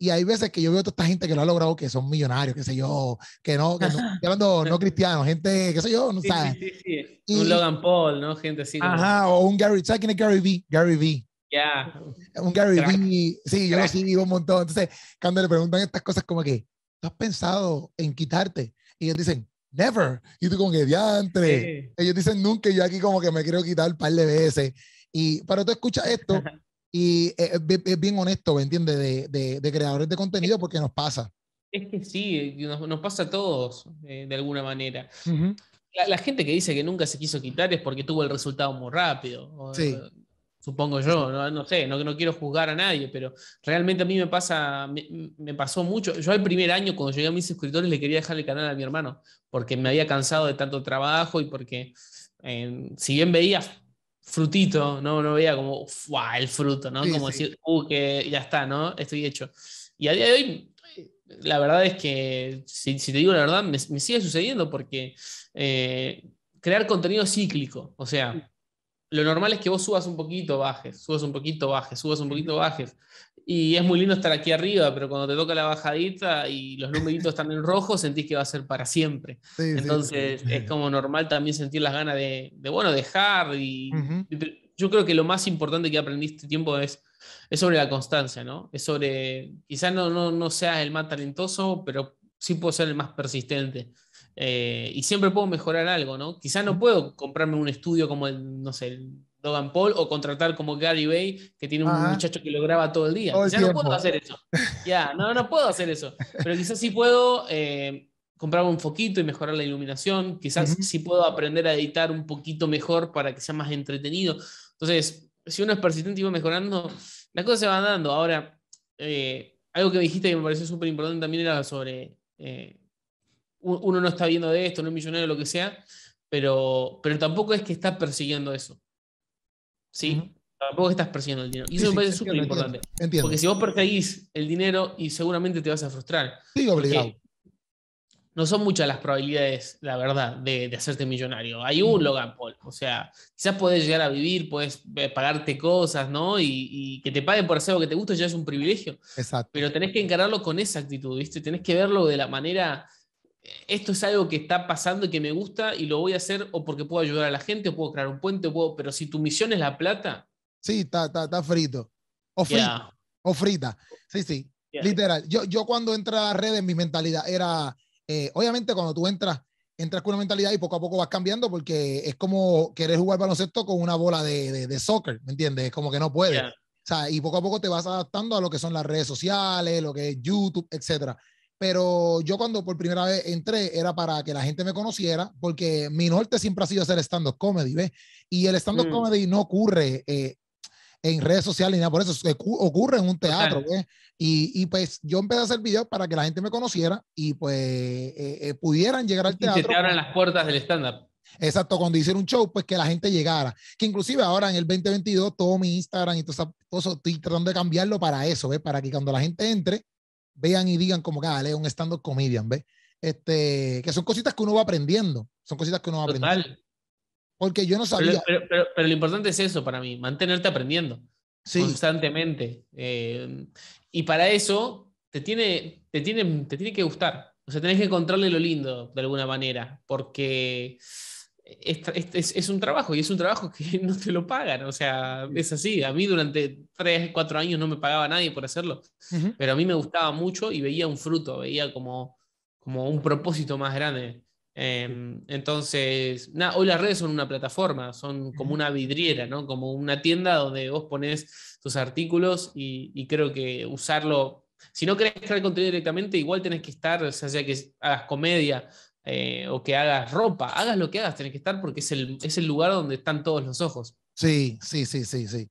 Y hay veces que yo veo a toda esta gente que lo ha logrado, que son millonarios, qué sé yo, que no, que no, hablando no cristianos, gente, qué sé yo, no Sí, sabes. sí, sí, sí. Un Logan Paul, ¿no? Gente así. como- Ajá, o un Gary, ¿sabes quién es Gary Vee? Gary Vee. Ya. Un Gary Crack. Vee, sí, yo lo Crack. sigo un montón. Entonces, cuando le preguntan estas cosas como que, ¿tú has pensado en quitarte? Y ellos dicen, never. Y tú como que, diantre. Sí. Ellos dicen nunca y yo aquí como que me quiero quitar un par de veces. Y, pero tú escuchas esto y es, es bien- es bien honesto, ¿me entiendes? De, de, de creadores de contenido porque nos pasa. Es que sí, nos, nos pasa a todos, eh, de alguna manera. La, la gente que dice que nunca se quiso quitar es porque tuvo el resultado muy rápido. o, Sí. eh, Supongo yo, no, no sé, no, no quiero juzgar a nadie, pero realmente a mí me pasa, me, me pasó mucho. Yo el primer año, cuando llegué a mis suscriptores, le quería dejar el canal a mi hermano, porque me había cansado de tanto trabajo y porque, eh, si bien veía frutito, no, no veía como, el fruto, ¿no? Sí, como sí. decir, uh, que ya está, ¿no? Estoy hecho. Y a día de hoy, la verdad es que, si, si te digo la verdad, me, me sigue sucediendo porque eh, crear contenido cíclico, o sea, lo normal es que vos subas un poquito, bajes, subas un poquito, bajes, subas un poquito, bajes. Y es muy lindo estar aquí arriba, pero cuando te toca la bajadita y los numeritos están en rojo, sentís que va a ser para siempre. Sí, sí, sí. Entonces es como normal también sentir las ganas de, de, bueno, dejar. Y yo creo que lo más importante que aprendí este tiempo es, es sobre la constancia, ¿no? Es sobre, quizás no, no, no seas el más talentoso, pero sí puedo ser el más persistente. Eh, y siempre puedo mejorar algo, ¿no? Quizás no puedo comprarme un estudio como el, no sé, el Logan Paul o contratar como Gary Bay, que tiene un Ajá. muchacho que lo graba todo el día. Todo el Quizás no puedo hacer eso. Ya, no, no puedo hacer eso. Pero quizás sí puedo eh, comprar un foquito y mejorar la iluminación. Quizás Ujú. sí puedo aprender a editar un poquito mejor para que sea más entretenido. Entonces, si uno es persistente y va mejorando, las cosas se van dando. Ahora, eh, algo que dijiste que me pareció súper importante también era sobre eh, uno no está viendo de esto, no es millonario, lo que sea, pero, pero tampoco es que está persiguiendo eso. ¿Sí? Tampoco estás persiguiendo el dinero. Y Sí, eso sí, me parece súper importante. entiendo, Entiendo. Porque si vos perseguís el dinero y seguramente te vas a frustrar. Sí, obligado. No son muchas las probabilidades, la verdad, de, de hacerte millonario. Hay un. Logan Paul. O sea, quizás podés llegar a vivir, puedes eh, pagarte cosas, ¿no? Y, y que te paguen por hacer lo que te gusta ya es un privilegio. Exacto. Pero tenés que encararlo con esa actitud, ¿viste? Tenés que verlo de la manera. Esto es algo que está pasando y que me gusta y lo voy a hacer o porque puedo ayudar a la gente o puedo crear un puente, o puedo, pero si tu misión es la plata, Sí, está, está, está frito. O frita. O frita. Sí, sí. ya. Literal. Yo, yo cuando entré a las redes, mi mentalidad era, eh, obviamente cuando tú entras, entras con una mentalidad y poco a poco vas cambiando porque es como querer jugar baloncesto con una bola de, de, de soccer, ¿me entiendes? Es como que no puedes. Ya. O sea, y poco a poco te vas adaptando a lo que son las redes sociales, lo que es YouTube, etcétera. Pero yo cuando por primera vez entré era para que la gente me conociera, porque mi norte siempre ha sido hacer stand-up comedy, ¿ves? Y el stand-up Mm. comedy no ocurre eh, en redes sociales ni nada, por eso ocurre en un teatro. ¿ves? Y, y pues yo empecé a hacer videos para que la gente me conociera y pues eh, eh, pudieran llegar al Y se teatro. te abran las puertas del stand-up. Exacto, cuando hicieron un show, pues que la gente llegara. Que inclusive ahora en el 2022, todo mi Instagram y todo eso, todo eso, estoy tratando de cambiarlo para eso, ¿ves? Para que cuando la gente entre, vean y digan como que, ah, es un stand-up comedian, ¿ves? Este, que son cositas que uno va aprendiendo, son cositas que uno va aprendiendo. Total. Porque yo no Pero, sabía, pero- pero- pero lo importante es eso para mí, mantenerte aprendiendo sí, constantemente. Eh, y para eso te tiene, te, tiene, te tiene que gustar. O sea, tenés que encontrarle lo lindo de alguna manera, porque es, es- un trabajo y es un trabajo que no te lo pagan. O sea, es así. A mí durante 3, 4 años no me pagaba nadie por hacerlo, pero a mí me gustaba mucho y veía un fruto, veía como, como un propósito más grande. Eh, entonces, nada, hoy las redes son una plataforma, son como una vidriera, ¿no? Como una tienda donde vos pones tus artículos y, y creo que usarlo, si no querés crear contenido directamente, igual tenés que estar, o sea, sea que hagas comedia eh, o que hagas ropa, hagas lo que hagas, tenés que estar porque es el, es el lugar donde están todos los ojos. sí, sí, sí, sí, sí.